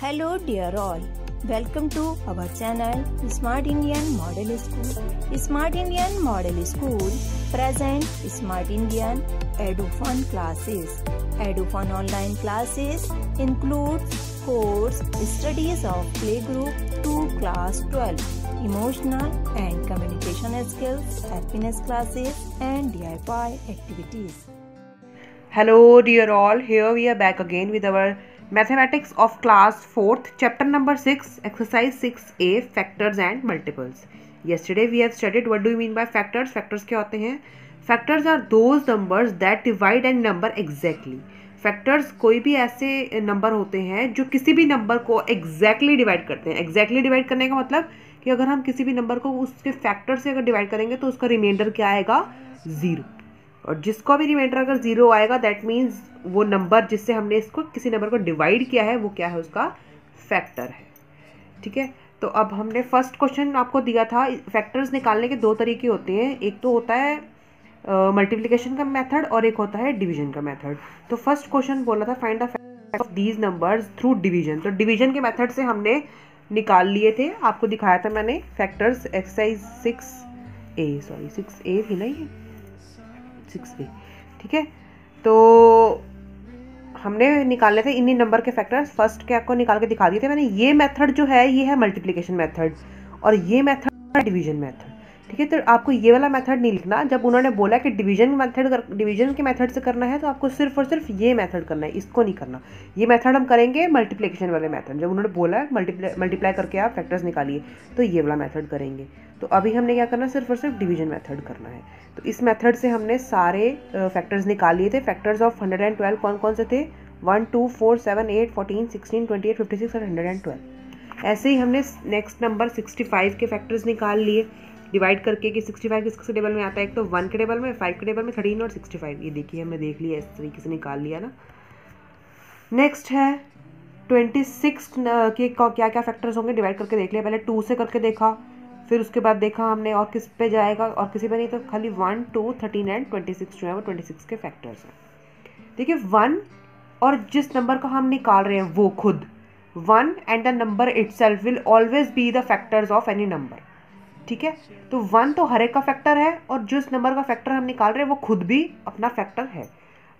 Hello dear all. Welcome to our channel Smart Indian Model School. Smart Indian Model School present Smart Indian EduFun classes. EduFun online classes include course studies of playgroup to class 12, emotional and communication skills, happiness classes and DIY activities. Hello dear all, here we are back again with our mathematics of class fourth chapter number six exercise six A factors and multiples yesterday we have studied what do you mean by factors factors क्या होते हैं? Factors are those number that divide an number exactly factors कोई भी ऐसे number होते हैं जो किसी भी नंबर को एग्जैक्टली exactly डिवाइड करते हैं। एग्जैक्टली exactly डिवाइड करने का मतलब कि अगर हम किसी भी नंबर को उसके फैक्टर से अगर डिवाइड करेंगे तो उसका रिमाइंडर क्या आएगा? ज़ीरो और जिसका भी रिमाइंडर अगर ज़ीरो आएगा दैट मीन्स वो नंबर जिससे हमने इसको किसी नंबर को डिवाइड किया है वो क्या है उसका? फैक्टर है। ठीक है? तो अब हमने फ़र्स्ट क्वेश्चन आपको दिया था फैक्टर्स निकालने के दो तरीके होते हैं। एक तो होता है मल्टीप्लिकेशन uh, का मेथड और एक होता है डिवीज़न का मेथड तो फ़र्स्ट क्वेश्चन बोला था find of these numbers through division तो डिवीज़न के मेथड से हमने निकाल लिए थे। आपको दिखाया था मैंने factors exercise six A sorry six A भी नहीं है सिक्स भी ठीक है? तो हमने निकाले थे इन्हीं नंबर के फैक्टर्स फ़र्स्ट के आपको निकाल के दिखा दिए थे मैंने। ये मेथड जो है, ये है मल्टीप्लिकेशन मेथड और ये मेथड डिवीज़न मेथड ठीक है तो आपको ये वाला मेथड नहीं लिखना। जब उन्होंने बोला कि डिवीज़न मेथड डिवीज़न के मेथड से करना है तो आपको सिर्फ़ और सिर्फ़ ये मेथड करना है, इसको नहीं करना। ये मेथड हम करेंगे मल्टीप्लिकेशन वाले मेथड जब उन्होंने बोला मल्टीप्लाई मल्टीप्लाई करके आप फैक्टर्स निकालिए तो ये वाला मेथड करेंगे। तो अभी हमने क्या करना सिर्फ़ और सिर्फ़ डिवीज़न मेथड करना है। तो इस मेथड से हमने सारे फैक्टर्स निकाल लिए थे। Factors of hundred and twelve कौन कौन से थे? One two four seven eight fourteen sixteen twenty eight fifty six और हंड्रेड एंड ट्वेल्व ऐसे ही हमने नेक्स्ट नंबर सिक्सटी फाइव के फैक्टर्स निकाल लिए। डिवाइड करके कि सिक्सटी फाइव किस किस टेबल में आता है? एक तो वन के टेबल में, फाइव के टेबल में, थर्टीन और सिक्सटी फाइव। ये देखिए, हमने देख लिया, इस तरीके से निकाल लिया ना। नेक्स्ट है, ट्वेंटी सिक्स के क्या क्या फैक्टर्स होंगे? डिवाइड करके देख लिया, पहले टू से करके देखा, फिर उसके बाद देखा हमने और किस पे जाएगा, और किसी पे नहीं तो खाली one two thirteen and twenty six जो है, वो ट्वेंटी सिक्स के फैक्टर्स हैं। देखिए वन और जिस नंबर का हम निकाल रहे हैं, वो खुद one and the number itself will always be the factors of any number ठीक है? तो वन तो हर एक का फैक्टर है और जिस नंबर का फैक्टर हम निकाल रहे हैं, वो खुद भी अपना फैक्टर है।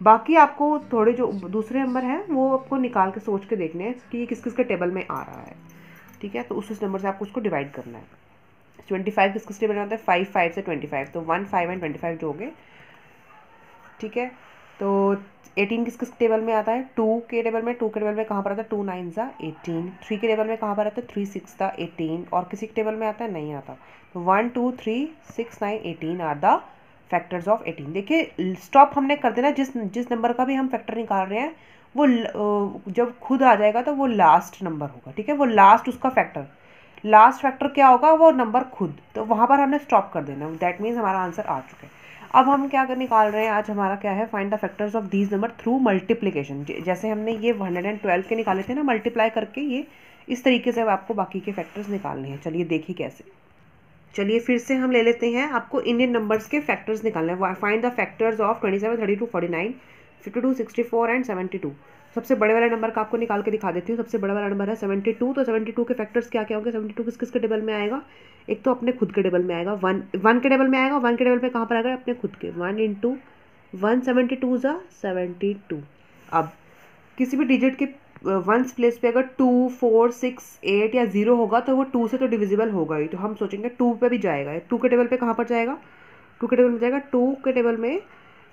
बाकी आपको थोड़े जो दूसरे नंबर हैं, वो आपको निकाल के सोच के देखने हैं कि ये किस किस के टेबल में आ रहा है। ठीक है? तो उस उस नंबर से आपको उसको डिवाइड करना है। ट्वेंटी फाइव किस किस टेबल में आता है? फाइव फाइव से ट्वेंटी फाइव तो one five and twenty five जो हो गए। ठीक है? तो एटीन किस किस टेबल में आता है? टू के टेबल में टू के टेबल में कहाँ पर आता है? टू नाइन ज़ा एटीन थ्री के टेबल में कहाँ पर आता है? थ्री सिक्स ज़ा एटीन और किसी के टेबल में आता है? नहीं आता. तो one two three six nine eighteen are the factors of eighteen देखिए स्टॉप हमने कर देना. जिस जिस नंबर का भी हम फैक्टर निकाल रहे हैं, वो जब खुद आ जाएगा तो वो लास्ट नंबर होगा, ठीक है? वो लास्ट उसका फैक्टर लास्ट फैक्टर क्या होगा? वो नंबर खुद. तो वहाँ पर हमने स्टॉप कर देना. दैट मीन्स हमारा आंसर आ चुका है. अब हम क्या कर निकाल रहे हैं? आज हमारा क्या है? Find the factors of these number through multiplication जैसे हमने ये हंड्रेड एंड ट्वेल्व के निकाले थे ना मल्टीप्लाई करके ये इस तरीके से आपको बाकी के फैक्टर्स निकालने हैं। चलिए देखिए कैसे। चलिए फिर से हम ले लेते हैं। आपको इंडियन नंबर्स के फैक्टर्स निकालने find the factors of twenty seven thirty two forty nine fifty two sixty four and seventy two सबसे बड़े वाला नंबर का आपको निकाल के दिखा देती हूँ। सबसे बड़ा वाला नंबर है सेवेंटी टू तो सेवेंटी टू के फैक्टर्स क्या क्या होंगे? सेवेंटी टू किस किस के टेबल में आएगा? एक तो अपने खुद के टेबल में आएगा। वन वन के टेबल में आएगा वन के टेबल में कहाँ पर आएगा अपने खुद के। One into one seventy two ज़ा सेवेंटी टू अब किसी भी डिजिट के वंस प्लेस पे अगर टू फोर सिक्स एट या ज़ीरो होगा तो वो टू से तो डिविजिबल होगा ही। तो हम सोचेंगे टू पे भी जाएगा। टू के टेबल पे कहाँ पर जाएगा? टू के टेबल में जाएगा। टू के टेबल में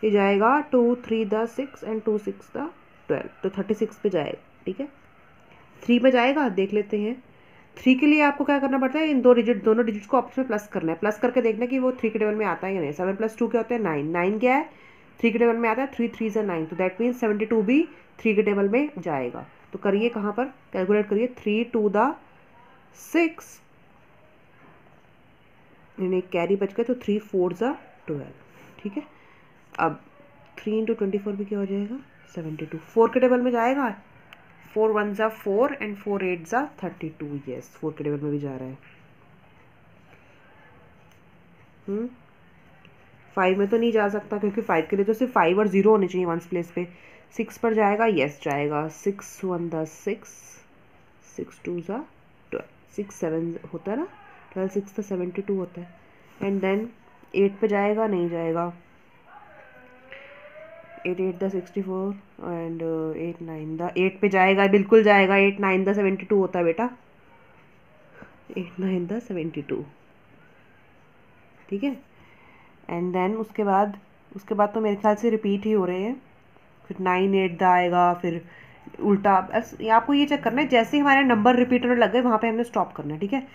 ये जाएगा। Two three the six and two six the twelve तो थर्टी सिक्स पे जाएगा ठीक है? थ्री पे जाएगा, देख लेते हैं। थ्री के लिए आपको क्या करना पड़ता है? इन दो डिजिट दोनों डिजिट्स को आपस में प्लस करना है। प्लस करके देखना कि वो थ्री के टेबल में आता है या नहीं। सेवन प्लस टू क्या होता है? नाइन नाइन क्या है? थ्री के टेबल में आता है। थ्री थ्री से नाइन तो दैट मीन्स सेवेंटी टू भी थ्री के टेबल में जाएगा। तो करिए कहाँ पर? कैलकुलेट करिए। थ्री टू द सिक्स यानी कैरी बच गए तो थ्री फोर ज़ा ट्वेल्व ठीक है? अब थ्री इंटू ट्वेंटी फोर भी क्या हो जाएगा? Seventy two. फोर के टेबल में जाएगा? फोर वन ज़ा फोर एंड फोर एट ज़ा थर्टी टू येस फोर के टेबल में भी जा रहा है। Five hmm? में तो नहीं जा सकता, क्योंकि फाइव के लिए तो सिर्फ़ फाइव और ज़ीरो होने चाहिए वंस प्लेस पे। सिक्स पर जाएगा? येस जाएगा। Six one the six six two ज़ा ट्वेल्व सिक्स सेवन होता है ना? ट्वेल्व सिक्स का सेवेंटी टू होता है। एंड देन एट पे जाएगा? नहीं जाएगा। Eight eight the sixty four and eight nine the, eight पे जाएगा, बिल्कुल जाएगा, eight nine the seventy two होता है बेटा। Eight nine the seventy two. ठीक है? एंड देन उसके बाद उसके बाद तो मेरे ख्याल से रिपीट ही हो रहे हैं। फिर नाइन एट द आएगा, फिर उल्टा, बस आपको ये चेक करना है, जैसे ही हमारे नंबर रिपीट होने लग गए, वहाँ पे हमने स्टॉप करना है, ठीक है?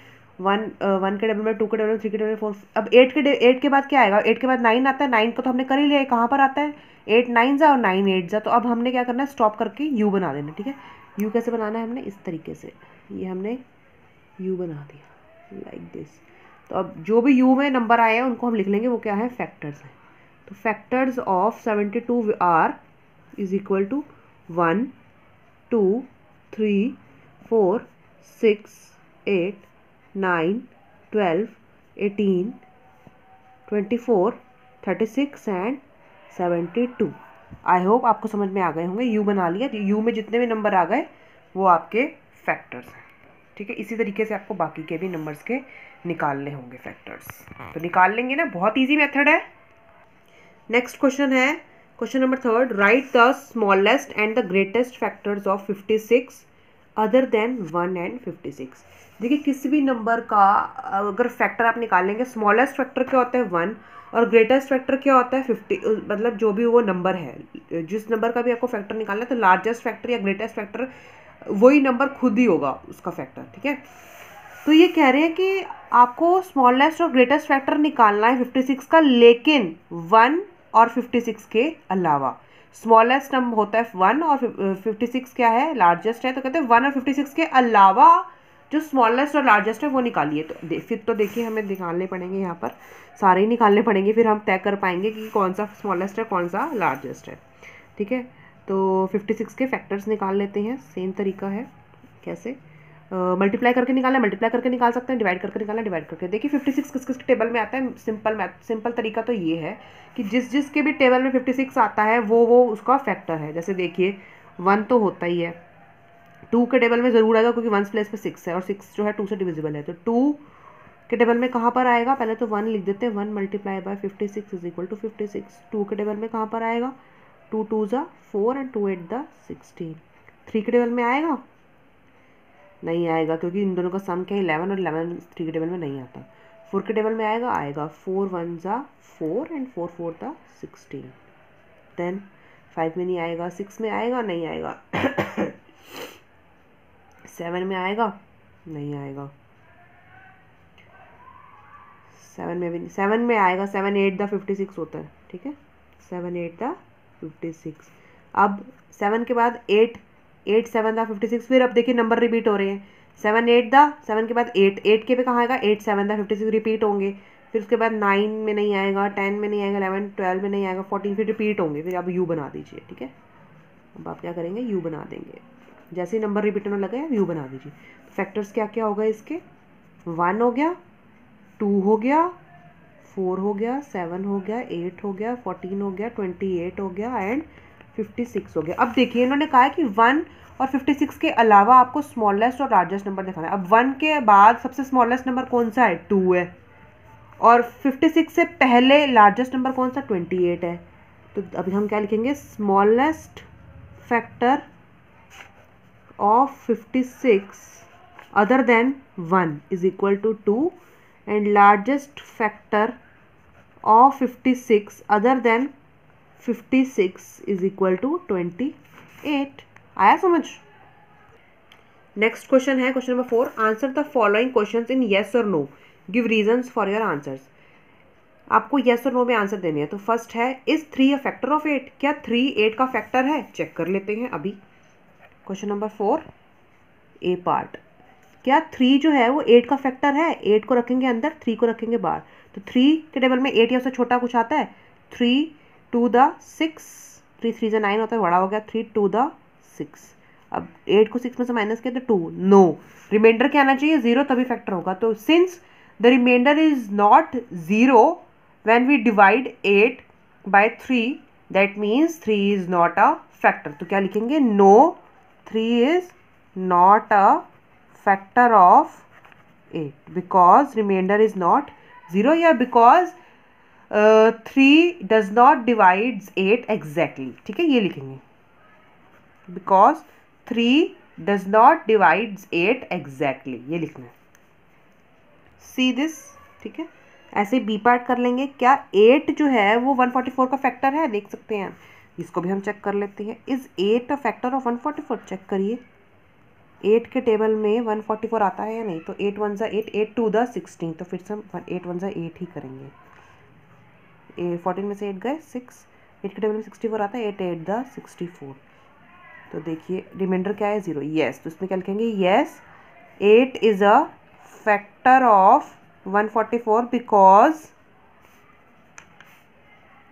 वन वन के टेबल में टू के टेबल में थ्री के टेबल में फोर अब एट के एट के बाद क्या आएगा? एट के बाद नाइन आता है नाइन को तो हमने कर ही लिया कहाँ पर आता है? एट नाइन जा और नाइन एट जा तो अब हमने क्या करना है? स्टॉप करके यू बना देना, ठीक है? यू कैसे बनाना है हमने? इस तरीके से। ये हमने यू बना दिया लाइक दिस तो अब जो भी यू में नंबर आए हैं, उनको हम लिख लेंगे, वो क्या है? फैक्टर्स हैं। तो factors of seventy two are is equal to one two three four six eight nine twelve eighteen twenty four thirty six and seventy two I hope आपको समझ में आ गए होंगे। यू बना लिया। यू में जितने भी नंबर आ गए, वो आपके फैक्टर्स हैं। ठीक है? इसी तरीके से आपको बाकी के भी नंबर्स के निकालने होंगे फैक्टर्स तो निकाल लेंगे ना। बहुत इजी मेथड है। नेक्स्ट क्वेश्चन है। Question number third write the smallest and the greatest factors of fifty six other than one and fifty six देखिए, किसी भी नंबर का, अगर फैक्टर आप निकालेंगे स्मॉलेस्ट फैक्टर क्या होता है? वन और ग्रेटेस्ट फैक्टर क्या होता है? फिफ्टी मतलब जो भी वो नंबर है। जिस नंबर का भी आपको फैक्टर निकालना है तो लार्जेस्ट फैक्टर या ग्रेटेस्ट फैक्टर वही नंबर खुद ही होगा उसका फैक्टर ठीक है? तो ये कह रहे हैं कि आपको स्मॉलेस्ट और ग्रेटेस्ट फैक्टर निकालना है फिफ्टी सिक्स का, लेकिन वन और फिफ्टी सिक्स के अलावा। स्मॉलेस्ट नंबर होता है वन और फिफ्टी सिक्स क्या है? लार्जेस्ट है तो कहते हैं वन और फिफ्टी सिक्स के अलावा जो स्मॉलेस्ट और लार्जेस्ट है वो निकालिए। तो फिर तो देखिए हमें निकालने पड़ेंगे यहाँ पर। सारे ही निकालने पड़ेंगे फिर हम तय कर पाएँगे कि कौन सा स्मॉलेस्ट है कौन सा लार्जेस्ट है। ठीक है? तो फिफ्टी सिक्स के फैक्टर्स निकाल लेते हैं। सेम तरीका है। कैसे? मल्टीप्लाई uh, करके निकालना मल्टीप्लाई करके निकाल सकते हैं डिवाइड करके निकालना डिवाइड करके। देखिए फिफ्टी सिक्स किस किस टेबल में आता है? सिंपल मैथ सिंपल तरीका तो ये है कि जिस जिस के भी टेबल में फिफ्टी सिक्स आता है वो वो उसका फैक्टर है। जैसे देखिए वन तो होता ही है। टू के टेबल में ज़रूर आएगा क्योंकि वन प्लेस पे सिक्स है और सिक्स जो है टू से डिविजिबल है। तो टू के टेबल में कहाँ पर आएगा? पहले तो वन लिख देते हैं। One multiply by fifty six is equal to fifty six two के टेबल में कहाँ पर आएगा? टू टू ज़ा four and two eight the sixteen three के टेबल में आएगा? नहीं आएगा, क्योंकि इन दोनों का सम क्या है? इलेवन और इलेवन थ्री के टेबल में नहीं आता। फोर के टेबल में आएगा? आएगा। फोर वन ज़ा four and four four the sixteen then five में नहीं आएगा। सिक्स में आएगा? नहीं आएगा। सेवन में आएगा? नहीं आएगा। सेवन में भी नहीं सेवन में आएगा seven eight the fifty six होता है, ठीक है? Seven eight the fifty six अब सेवन के बाद eight eight seven the fifty six फिर अब देखिए नंबर रिपीट हो रहे हैं। सेवन एट द सेवन के बाद एट एट के पे कहाँ आएगा? Eight seven the fifty six repeat होंगे। फिर उसके बाद नाइन में नहीं आएगा टेन में नहीं आएगा इलेवन ट्वेल्व में नहीं आएगा फोर्टीन फिर रिपीट होंगे। फिर अब यू बना दीजिए, ठीक है? अब आप क्या करेंगे? यू बना देंगे। जैसे ही नंबर रिपीट होने लगे व्यू बना दीजिए। तो फैक्टर्स क्या क्या होगा इसके? वन हो गया टू हो गया फोर हो गया सेवन हो गया एट हो गया फोर्टीन हो गया ट्वेंटी एट हो गया एंड फिफ्टी सिक्स हो गया। अब देखिए, इन्होंने कहा है कि वन और फिफ्टी सिक्स के अलावा आपको स्मॉलेस्ट और लार्जेस्ट नंबर दिखाना है। अब वन के बाद सबसे स्मॉलेस्ट नंबर कौन सा है? टू है। और फिफ्टी सिक्स से पहले लार्जेस्ट नंबर कौन सा? ट्वेंटी एट है। तो अभी हम क्या लिखेंगे? Smallest factor of 56 other than 1 is equal to 2 and largest factor of 56 other than 56 is equal to 28 आया समझ? नेक्स्ट क्वेश्चन है question number four answer the following question in yes और no give reason for your answers आपको yes और no में answer देने हैं। तो फ़र्स्ट है is three a factor of eight क्या थ्री एट का फैक्टर है? चेक कर लेते हैं अभी। Question number four A part क्या थ्री जो है वो एट का फैक्टर है? एट को रखेंगे अंदर थ्री को रखेंगे बाहर. तो थ्री के टेबल में एट या उससे छोटा कुछ आता है? Three two the six three three से नाइन होता है, बड़ा हो गया. थ्री टू द सिक्स अब एट को सिक्स में से माइनस किया तो टू नो रिमाइंडर क्या आना चाहिए? ज़ीरो तभी फैक्टर होगा. तो since the remainder is not zero when we divide eight by three that means three is not a factor तो क्या लिखेंगे? No three is not a factor of 8 because remainder is not 0 here, because three does not divides eight exactly ठीक है, ये लिखेंगे। Because three does not divides eight exactly ये लिखना है। सी दिस ठीक है? ऐसे बी पार्ट कर लेंगे। क्या एट जो है, वो वन फोर्टी फोर का फैक्टर है? देख सकते हैं। इसको भी हम चेक कर लेते हैं। Is eight a factor of one forty four check करिए। एट के टेबल में वन फोर्टी फोर आता है या नहीं? तो एट वन ज़ा eight eight two the sixteen तो फिर से हम एट वन ज़ा एट ही करेंगे। फोर्टीन में से एट गए सिक्स एट के टेबल में सिक्सटी फोर आता है eight eight the sixty four तो देखिए रिमाइंडर क्या है? ज़ीरो येस तो इसमें क्या लिखेंगे? Yes eight is a factor of one forty four because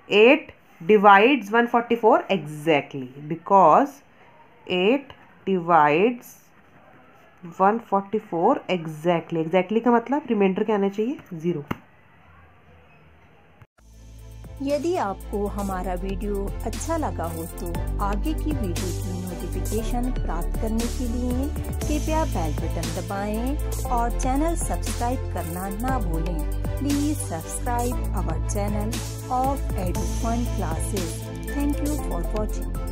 eight exactly because eight divides one forty four exactly exactly का मतलब रिमाइंडर क्या आना चाहिए? ज़ीरो यदि आपको हमारा वीडियो अच्छा लगा हो तो आगे की वीडियो की नोटिफिकेशन प्राप्त करने के लिए कृपया बेल बटन दबाएँ और चैनल सब्सक्राइब करना ना भूलें। Please subscribe our channel of EduFund classes. Thank you for watching.